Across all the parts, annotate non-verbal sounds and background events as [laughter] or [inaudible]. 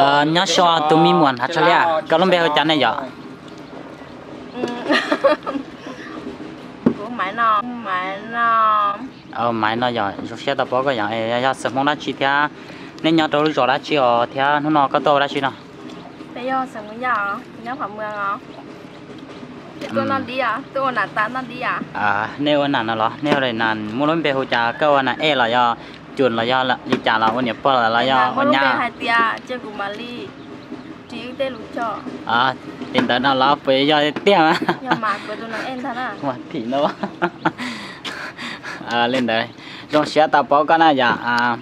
ờ nhớ cho tụi mình muốn hát cho lẽ có lắm bé hơi chán này giờ máy nọ máy nọ ờ máy nó giờ rồi xe tập bó cái giờ ấy giờ sớm mong đã chi theo nên nhớ đâu rồi đã chi ở theo nó nó có tô đã chi nào? Bây giờ sớm muốn giờ nhớ khoảng mưa ngó tôi nó đi à? Tôi là tán nó đi à? À nếu anh nó lo nếu này nàn muốn lắm bé hơi chán cái anh e là do chuồn là do là đi trả là con nhập là là do con nhà hai tia chơi cùng Mali li chỉ tên lũ cho. à tên tới nào là với do tia mà nhà mà của tôi nói em thật à? Mà thì nó à lên đây. Rồi sẽ tập báo cái này dạ à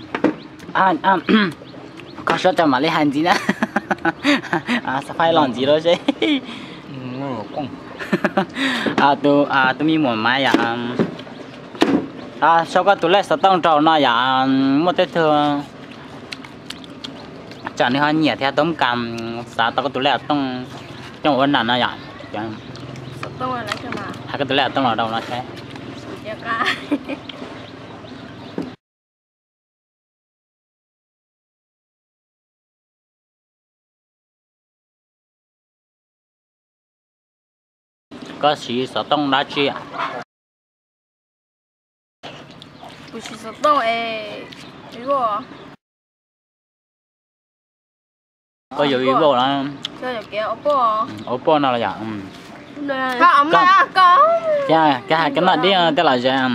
à à [clears throat] có số cho Mali li hành gì nữa à sao phải làm gì đó chứ. Ừ, à tôi à tôi mi muốn mai à um, à sau cái tuổi lẻ sáu tông trầu nó dạ một tết thường chẳng đi hoa nhẹ theo tấm cam sao tao có tụi lẹ tông trong ôn nản nó dạ. Chẳng tông là lấy mà à cái tuổi lẻ tông là đâu nó sẽ. [laughs] Có sĩ sở tông đã chia 不许走动哎！鱼肉，có dụ ý bộ là chơi được kìa, ốp bò. ốp bò nào là dạ ừ. Có ổng Con. mà, có. dạ cái hai cái mặt đi ờ, tức là dạ ừ.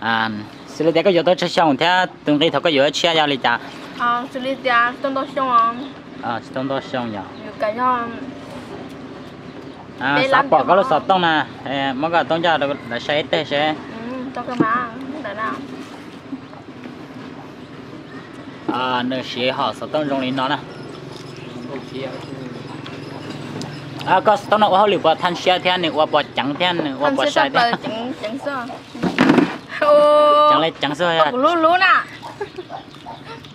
à xử lý tế có dụ tới xong thế à, từng đi thật có dụ chia ra đi chả à, xử lý ra, tôm tô xong không? à trong đó xong dạ. rồi, cái gì, à Đây sắp bỏ được có lúc không? tông nè mà mỗi cái tông cho được đã sẽ tê sẽ Ừ, tông cái má, để nào à nửa xe họ sẽ tăng rong lên nó nè à có tao nói họ liệu qua thanh xe thế này qua bọt trắng thế này qua bọt sai thế trắng trắng sao trắng lên trắng sao à lú lú nè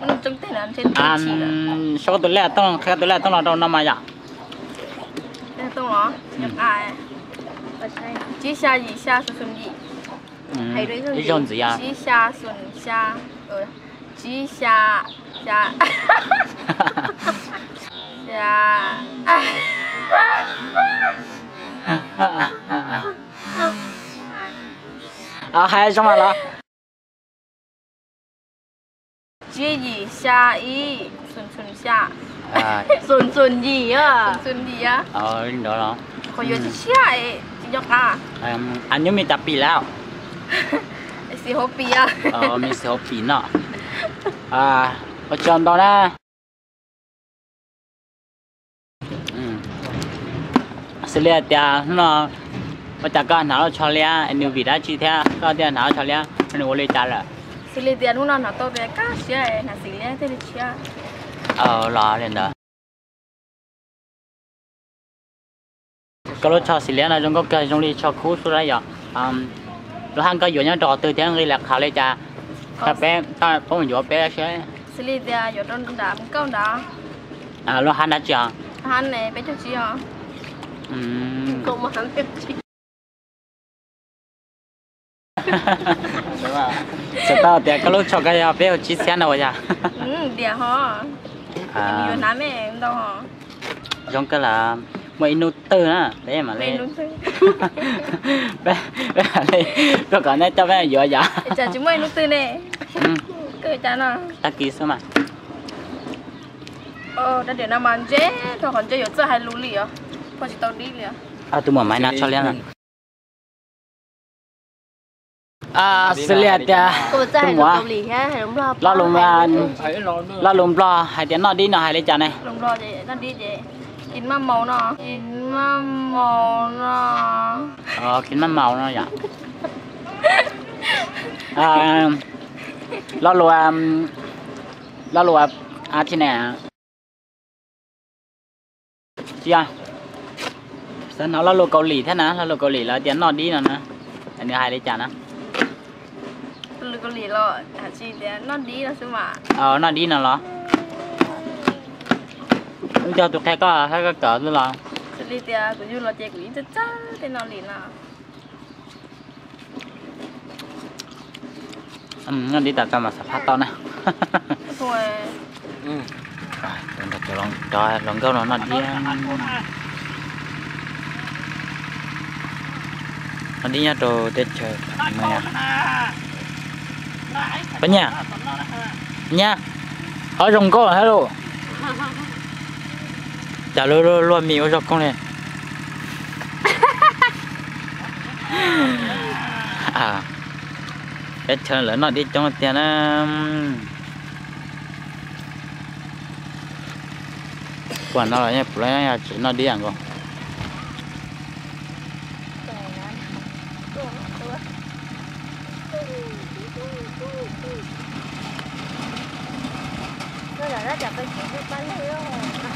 mình trông thế nào trên à sao tôi lẹ tao khai tôi lẹ tao là đâu năm mà vậy tao nó nhập ai chỉ xa gì xa xuân gì hay đấy rồi gì chỉ xa xuân xa rồi chỉ xa xa xa 啊，还有什么了？ chỉ gì xa ý xuân xuân xa 啊， [laughs] xuân xuân gì á xuân xuân gì á 哦，认得了。 có nhiều chỉ xa ấy chỉ cho cả 嗯，อันนี้มีแต่ปีแล้ว [laughs] xì hộp bì á เออมีเสียวปีเนาะอ่าประจำตอนนะอืมเสียเดียวเนาะ à có chọn đó nè xử lý tiền nó bắt chặt con nó cho lia anh yêu vị đã chi thế con tiền nào cho lia anh ngồi lấy trả rồi, xử lý tiền nó nó to bé cá xe là xử lý thế này chia. Ờ lo lên đó cái lúc cho xử lý là chúng có cái chúng đi cho khu xuống đây rồi. Um lúc hàng cái vụ nhá trò từ tiếng người là khá lấy trả ta bé ta có mình gió bé xe xử lý thì gió trong đá một câu đó. À lo han đã chờ han này bé cho chị hả? Không mà hắn tiếp chị. Dạ vâng. Sợ tao thì cái lúc cho cái à, bé chị xem nào vậy ừ đẹp hả? À. Nhiều lắm em đâu hả? Giống cái là mấy nút tơ á để [laughs] mà lên. bé bé lên. Tôi cho bé dọa dọa. Chả chúng mày nút tơ nè. Ừ. Cái chả nào? Ta kí sao mà. Ờ đã để nào mà dễ. Thôi còn chơi dọa hai lú lì à còn chỉ tao đi lì à à tôi mở máy nát cho lên à. à xử lý à. Tôi mua lo. lùng à, lo lùng lo. Hai tiếng nó đi nó hai lấy chả này. Lùng lo vậy nó đi vậy kính mâm màu nó kính mâm màu nó ờ kính mâm màu nó dạ. À, lo lùa lo lùa à thế nè. Chưa sao nó lo lùa cầu lì thế nè? Lo lùa cầu lì là tiếng nó đi nè nè. Anh hai đấy chả nè. Lo lùa cầu lì lo à chị tiếng nó đi là sao mà. Ờ nó đi nè lo cho tụi khai có à, hay có cỡ nữa là đi tiệt tụi du là chơi quỷ chết chết thế nào liền à? Ừ nó đi tập cho mà sạch phát to nè thôi. Ừ. Rồi đặt cho lòng trời lòng câu nó nó đi nó đi nha đồ tết trời mày à. Bên nhà nha. Ở rồng có hello. [laughs] chả luôn luôn luôn mì ở trong con này à. Tết chờ lớn nó đi trong tiền á. Quản nó là nhé phụ lấy chỉ nó đi ăn không Nó là nó chả phải chịu cái bánh nữa